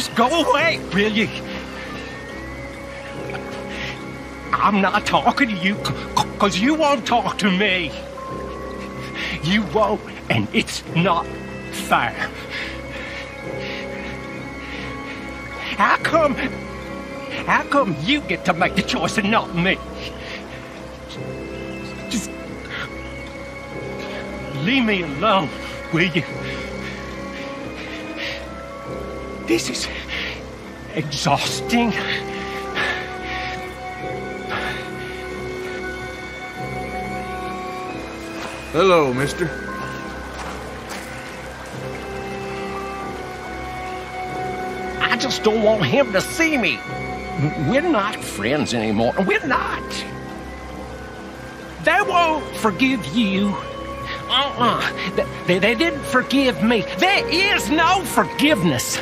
Just go away, will you? I'm not talking to you because you won't talk to me. You won't, and it's not fair. How come? How come you get to make the choice and not me? Just leave me alone, will you? This is exhausting. Hello, mister. I just don't want him to see me. We're not friends anymore. We're not. They won't forgive you. Uh-uh. They, they didn't forgive me. There is no forgiveness.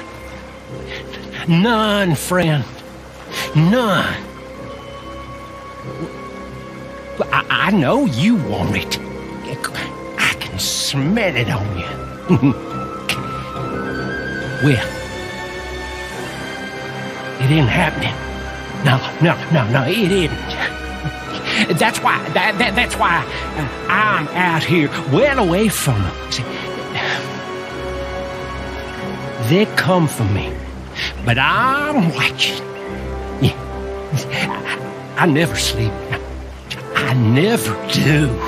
None, friend. None. I, I know you want it. I can smell it on you. well, it ain't happening. No, no, no, no, it isn't. That's why, that, that, that's why I'm out here, well away from them. See, they come for me, but I'm watching. I never sleep. I never do.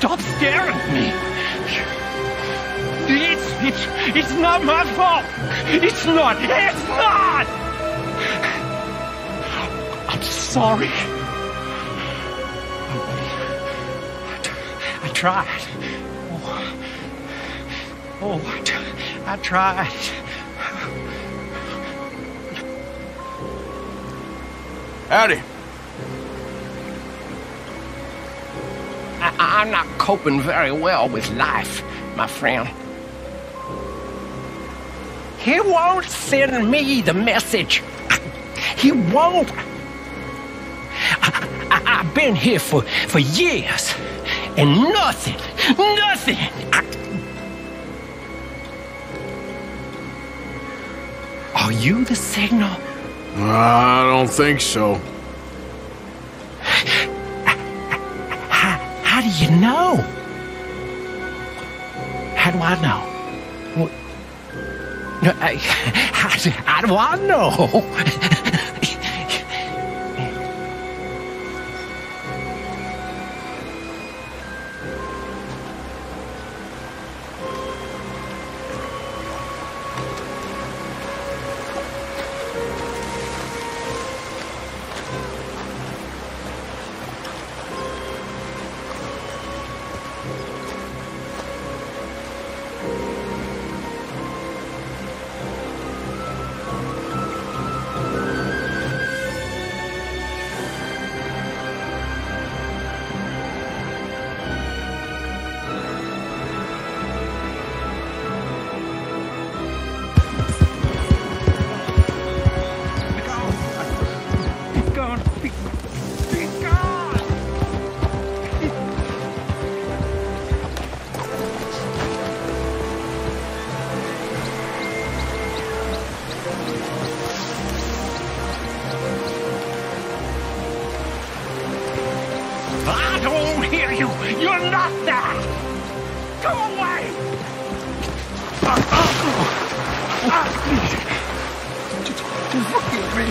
Stop staring at me. It's, it's, it's not my fault. It's not. It's not. I'm sorry. I tried. Oh, oh I, I tried. Howdy. I, I'm not coping very well with life, my friend. He won't send me the message. He won't. I, I've been here for, for years, and nothing, nothing. Are you the signal? I don't think so. You know? How do I know? What? No, I- How how do I know? hear you! You're not that! Go away! Just, just look at me.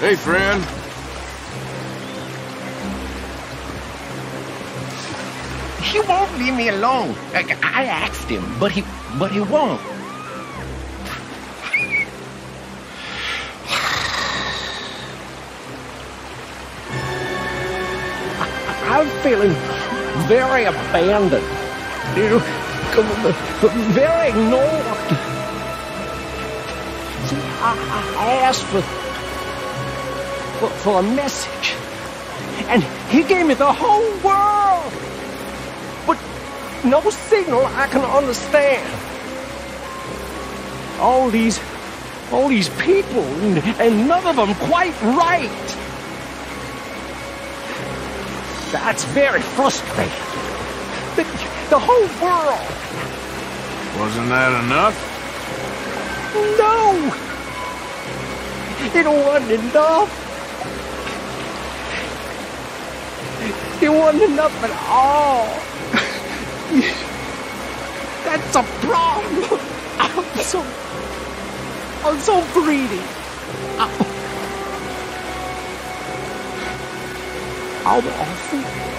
Hey, friend. He won't leave me alone. Like, I asked him, but he, but he won't. I'm feeling very abandoned. You know, very ignored. I, I asked for, for for a message, and he gave me the whole world, but no signal I can understand. All these, all these people, and none of them quite right. That's very frustrating. The, the whole world. Wasn't that enough? No! It wasn't enough. It wasn't enough at all. That's a problem. I'm so, I'm so greedy. I'm, I'm awful. Get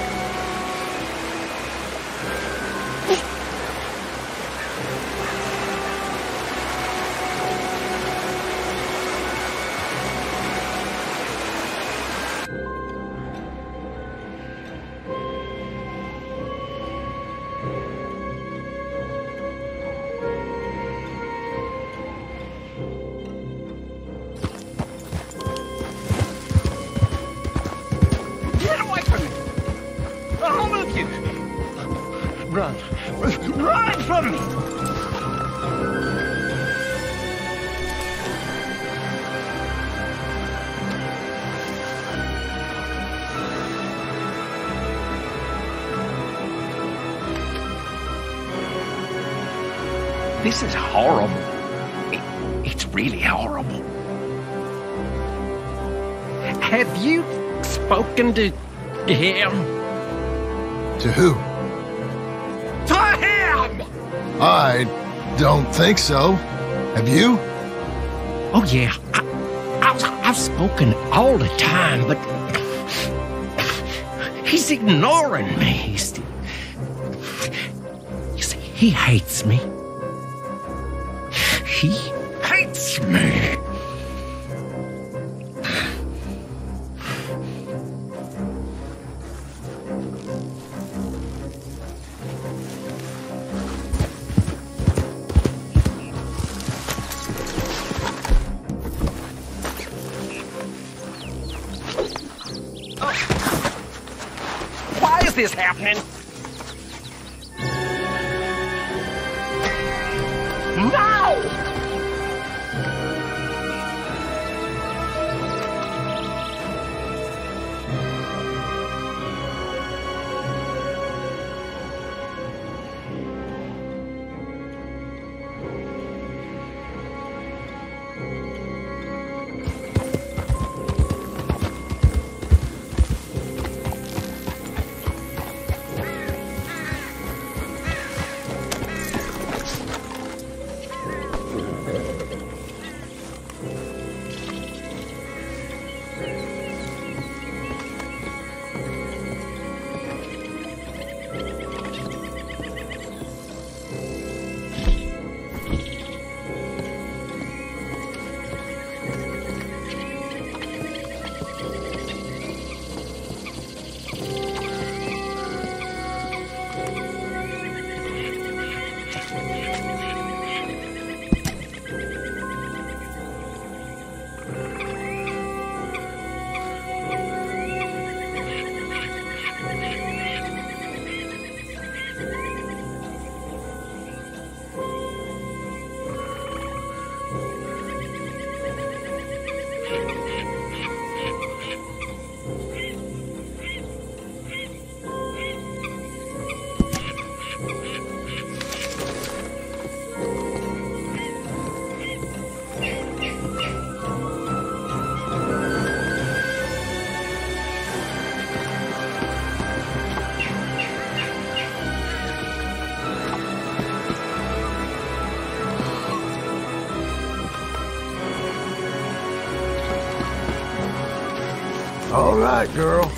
Run! Run from me! This is horrible. It, it's really horrible. Have you spoken to him? To who? I don't think so. Have you? Oh, yeah. I, I've, I've spoken all the time, but he's ignoring me. He's, you see, he hates me. He hates me. This happening? All right, girl.